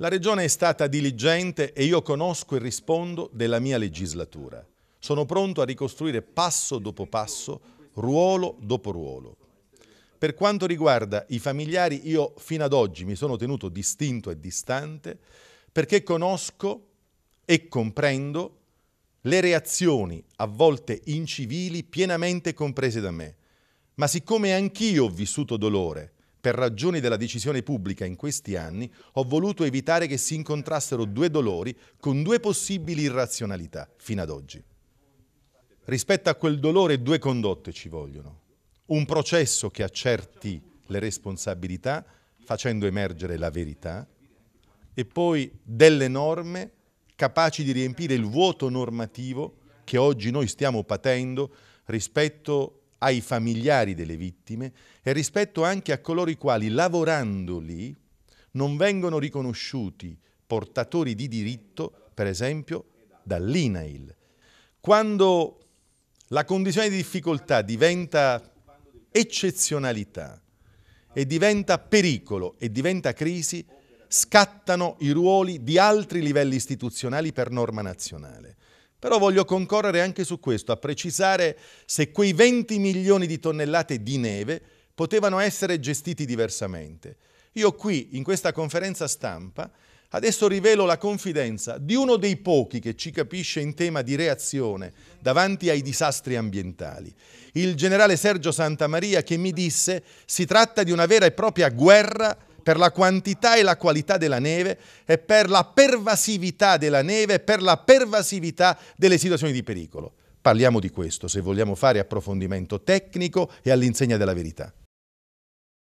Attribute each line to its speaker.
Speaker 1: La Regione è stata diligente e io conosco e rispondo della mia legislatura. Sono pronto a ricostruire passo dopo passo, ruolo dopo ruolo. Per quanto riguarda i familiari, io fino ad oggi mi sono tenuto distinto e distante perché conosco e comprendo le reazioni, a volte incivili, pienamente comprese da me. Ma siccome anch'io ho vissuto dolore per ragioni della decisione pubblica in questi anni, ho voluto evitare che si incontrassero due dolori con due possibili irrazionalità fino ad oggi. Rispetto a quel dolore due condotte ci vogliono. Un processo che accerti le responsabilità facendo emergere la verità e poi delle norme capaci di riempire il vuoto normativo che oggi noi stiamo patendo rispetto ai familiari delle vittime e rispetto anche a coloro i quali lavorando lì non vengono riconosciuti portatori di diritto, per esempio, dall'INAIL. Quando la condizione di difficoltà diventa eccezionalità e diventa pericolo e diventa crisi, scattano i ruoli di altri livelli istituzionali per norma nazionale. Però voglio concorrere anche su questo, a precisare se quei 20 milioni di tonnellate di neve potevano essere gestiti diversamente. Io qui, in questa conferenza stampa, adesso rivelo la confidenza di uno dei pochi che ci capisce in tema di reazione davanti ai disastri ambientali, il generale Sergio Santamaria che mi disse si tratta di una vera e propria guerra per la quantità e la qualità della neve e per la pervasività della neve e per la pervasività delle situazioni di pericolo. Parliamo di questo se vogliamo fare approfondimento tecnico e all'insegna della verità.